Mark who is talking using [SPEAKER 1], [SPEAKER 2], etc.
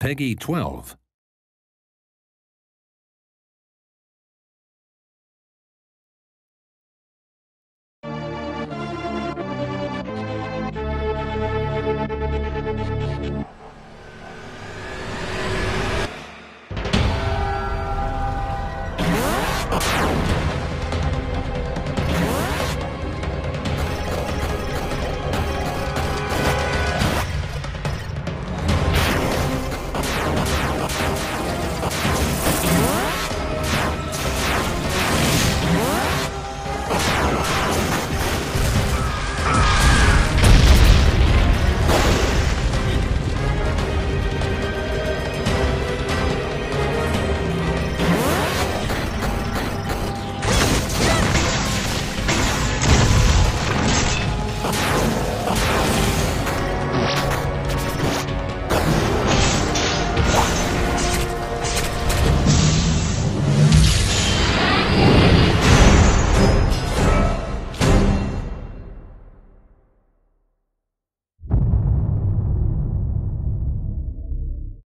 [SPEAKER 1] Peggy 12.